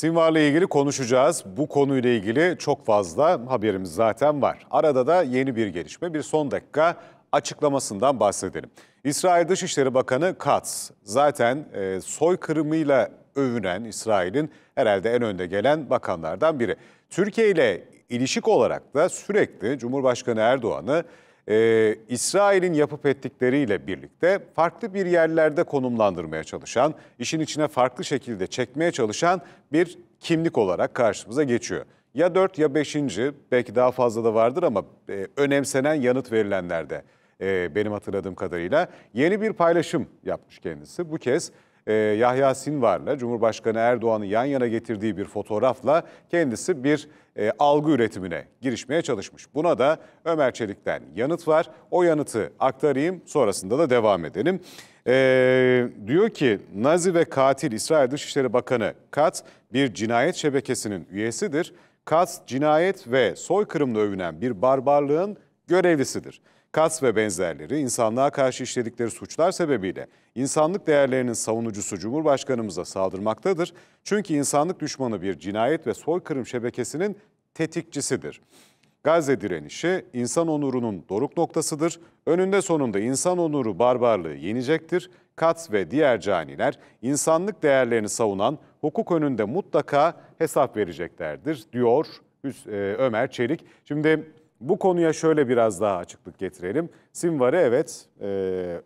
Sinvar'la ilgili konuşacağız. Bu konuyla ilgili çok fazla haberimiz zaten var. Arada da yeni bir gelişme, bir son dakika açıklamasından bahsedelim. İsrail Dışişleri Bakanı Katz zaten e, soykırımıyla övünen İsrail'in herhalde en önde gelen bakanlardan biri. Türkiye ile ilişik olarak da sürekli Cumhurbaşkanı Erdoğan'ı e, İsrail'in yapıp ettikleriyle birlikte farklı bir yerlerde konumlandırmaya çalışan, işin içine farklı şekilde çekmeye çalışan bir kimlik olarak karşımıza geçiyor. Ya 4 ya 5. belki daha fazla da vardır ama e, önemsenen yanıt verilenlerde e, benim hatırladığım kadarıyla yeni bir paylaşım yapmış kendisi. Bu kez e, Yahya Sinvar'la Cumhurbaşkanı Erdoğan'ı yan yana getirdiği bir fotoğrafla kendisi bir e, algı üretimine girişmeye çalışmış. Buna da Ömer Çelik'ten yanıt var. O yanıtı aktarayım sonrasında da devam edelim. E, diyor ki Nazi ve katil İsrail Dışişleri Bakanı Katz bir cinayet şebekesinin üyesidir. Katz cinayet ve soykırımla övünen bir barbarlığın görevlisidir. Katz ve benzerleri insanlığa karşı işledikleri suçlar sebebiyle insanlık değerlerinin savunucusu Cumhurbaşkanımıza saldırmaktadır. Çünkü insanlık düşmanı bir cinayet ve soykırım şebekesinin tetikçisidir. Gazze direnişi insan onurunun doruk noktasıdır. Önünde sonunda insan onuru barbarlığı yenecektir. Katz ve diğer caniler insanlık değerlerini savunan hukuk önünde mutlaka hesap vereceklerdir diyor e, Ömer Çelik. Şimdi bu konuya şöyle biraz daha açıklık getirelim. Sinvar'ı evet e,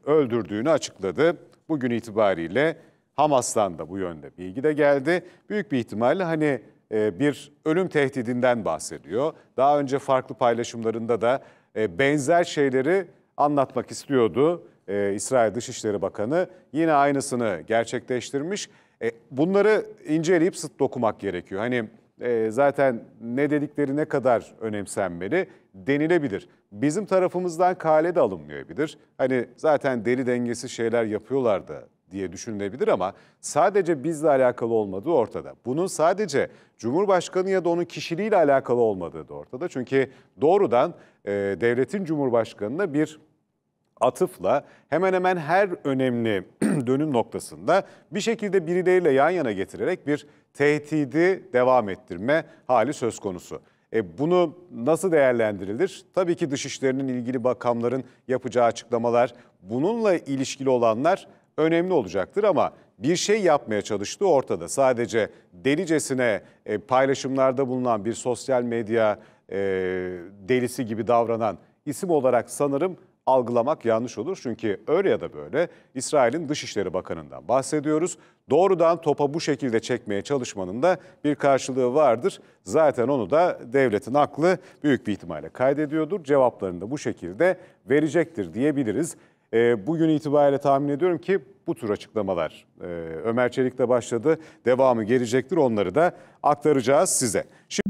öldürdüğünü açıkladı. Bugün itibariyle Hamas'tan da bu yönde bilgi de geldi. Büyük bir ihtimalle hani e, bir ölüm tehdidinden bahsediyor. Daha önce farklı paylaşımlarında da e, benzer şeyleri anlatmak istiyordu. E, İsrail Dışişleri Bakanı yine aynısını gerçekleştirmiş. E, bunları inceleyip sıt dokumak gerekiyor. Hani e, zaten ne dedikleri ne kadar önemsenmeli denilebilir. Bizim tarafımızdan kale de alınmayabilir. Hani zaten deli dengesiz şeyler yapıyorlar da diye düşünülebilir ama sadece bizle alakalı olmadığı ortada. Bunun sadece Cumhurbaşkanı ya da onun kişiliğiyle alakalı olmadığı da ortada. Çünkü doğrudan e, devletin Cumhurbaşkanı'na bir atıfla hemen hemen her önemli dönüm noktasında bir şekilde birileriyle yan yana getirerek bir tehdidi devam ettirme hali söz konusu. E bunu nasıl değerlendirilir? Tabii ki dışişlerinin ilgili bakanların yapacağı açıklamalar, bununla ilişkili olanlar önemli olacaktır ama bir şey yapmaya çalıştığı ortada. Sadece delicesine e, paylaşımlarda bulunan bir sosyal medya e, delisi gibi davranan isim olarak sanırım algılamak yanlış olur. Çünkü öyle ya da böyle İsrail'in Dışişleri Bakanı'ndan bahsediyoruz. Doğrudan topa bu şekilde çekmeye çalışmanın da bir karşılığı vardır. Zaten onu da devletin aklı büyük bir ihtimalle kaydediyordur. Cevaplarını da bu şekilde verecektir diyebiliriz. E, bugün itibariyle tahmin ediyorum ki bu tür açıklamalar e, Ömer Çelik'te başladı. Devamı gelecektir onları da aktaracağız size. Şimdi